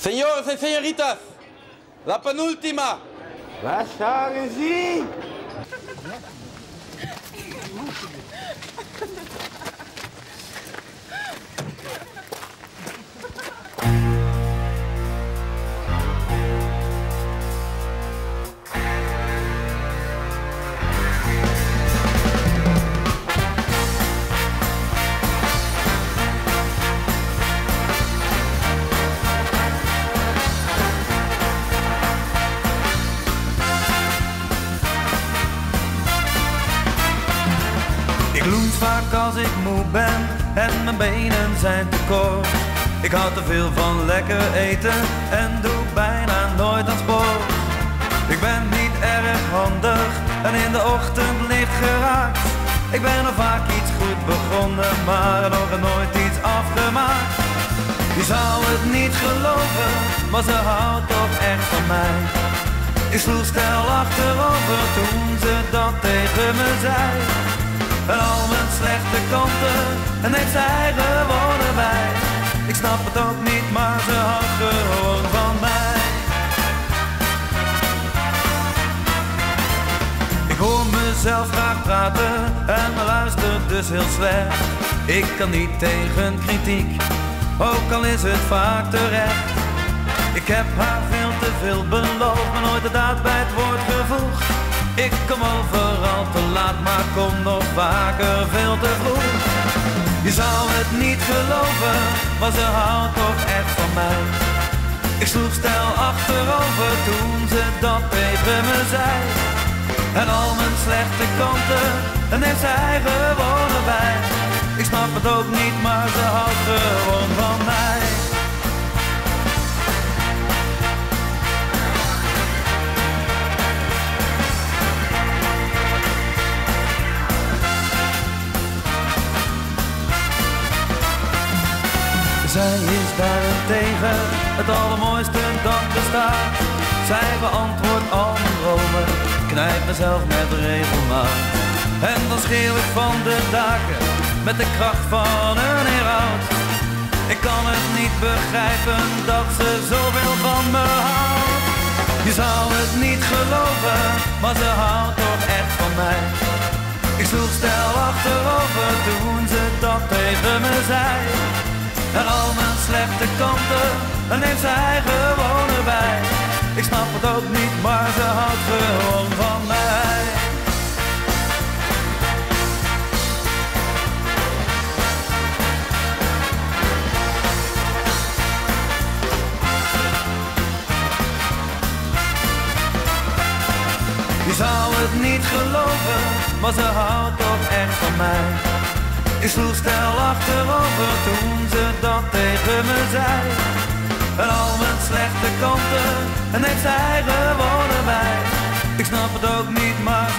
Señores y señoritas, la penúltima. Was sagen vaak als ik moe ben en mijn benen zijn te kort. Ik hou te veel van lekker eten en doe bijna nooit aan sport. Ik ben niet erg handig en in de ochtend licht geraakt. Ik ben al vaak iets goed begonnen, maar nog nooit iets afgemaakt. Je zou het niet geloven, maar ze houdt toch echt van mij. Ik sloeg stel achterover toen ze dat tegen me zei. Al mijn slechte kanten, en heeft zij gewoon erbij. Ik snap het ook niet, maar ze houdt gewoon van mij. Ik hoor mezelf graag praten en me luistert dus heel slecht. Ik kan niet tegen kritiek, ook al is het vaak terecht. Ik heb haar veel te veel beloofd, maar nooit de daad bij het woord gevoegd. Ik kom overal te laat, maar kom nog vaker veel te vroeg. Je zou het niet geloven, maar ze houdt toch echt van mij. Ik sloeg stijl achterover toen ze dat tegen me zei. En al mijn slechte kanten, en heeft zij gewoon erbij. Ik snap het ook niet, maar ze houdt gewoon van mij. Zij is daarentegen het allermooiste dat bestaat. Zij beantwoordt al mijn dromen, knijpt mezelf met regelmaat. En dan schreeuw ik van de daken met de kracht van een heraut. Ik kan het niet begrijpen dat ze zoveel van me houdt. Je zou het niet geloven, maar ze houdt toch echt van mij. Ik sloeg stel achterover toen ze dat tegen me zei. En al mijn slechte kanten, en heeft zij gewoon erbij. Ik snap het ook niet, maar ze houdt gewoon van mij. Je zou het niet geloven, maar ze houdt toch echt van mij. Ik sloeg stijl achterover toen ze dat tegen me zei. En al mijn slechte kanten, en heeft zij gewoon erbij. Ik snap het ook niet, maar